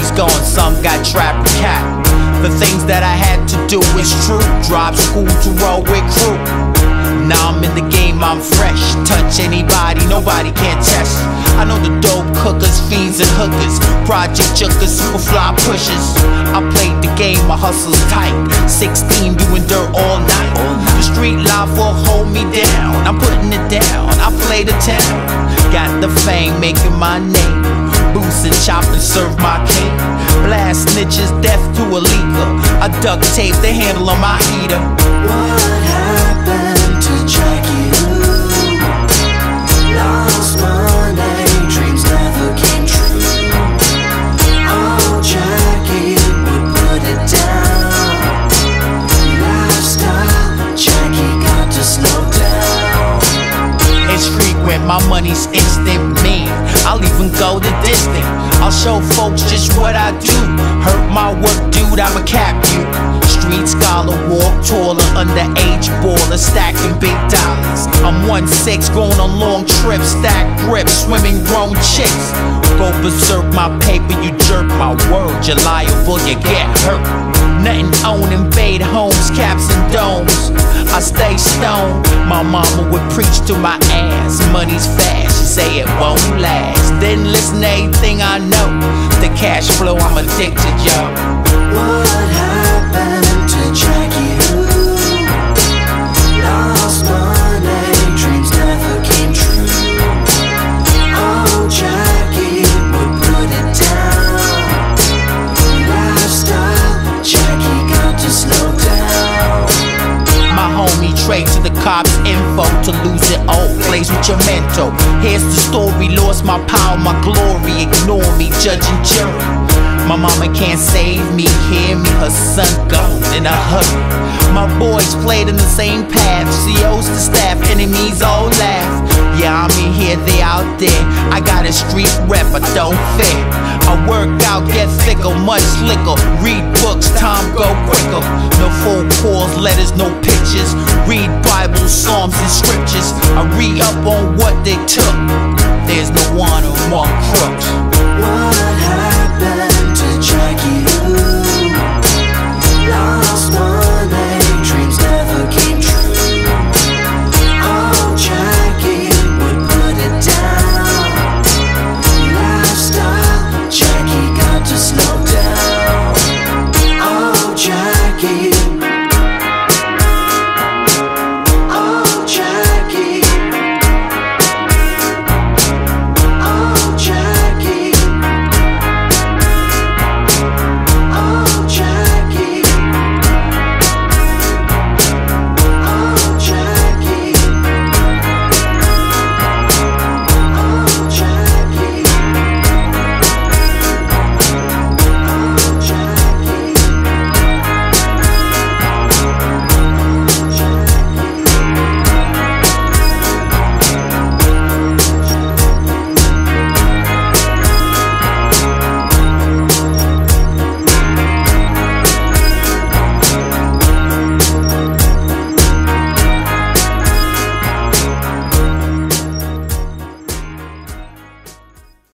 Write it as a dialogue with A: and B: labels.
A: homies gone, some got trapped and cat. The things that I had to do is true. Drop school to roll with crew. Now I'm in the game, I'm fresh. Touch anybody, nobody can test. I know the dope cookers, fiends, and hookers. Project junkers, super fly pushers. I played the game, my hustle's tight. 16 doing dirt all night. The street life will hold me down. I'm putting it down. I play the town. Got the fame, making my name. Boost and chop and serve my king. Blast snitches, death to a leaker. I duct tape the handle on my heater.
B: What happened to
A: Jacky my money's instant mean. I'll even go the distance. I'll show folks just what I do. Hurt my work, dude, I'm a cap you. Street scholar, walk taller, underage baller, stacking big dollars. I'm one six, going on long trips, stack grips, swimming grown chicks. Go berserk my paper, you jerk my word, you're liable, you get hurt. Nothing own, invade homes, caps preach to my ass. Money's fast, she say it won't last. Then listen to everything I know. The cash flow, I'm addicted, yo.
B: What happened to Jacky Lost Monday, dreams never came true. Oh, Jacky would put it down. Lifestyle, Jacky got to slow down.
A: My homie to the cops info to lose it all. Plays with your mental. Here's the story. Lost my power, my glory. Ignore me, judge and jury. My mama can't save me. Hear me, her son gone in a hurry. My boys played in the same path. COs to staff, enemies all laugh. Yeah, they out there. I got a street rep, I don't fear. I work out, get thicker, much slicker. Read books, time go quicker. No phone calls, letters, no pictures. Read Bibles, Psalms, and scriptures. I re up on what they took. There's no one among crooks.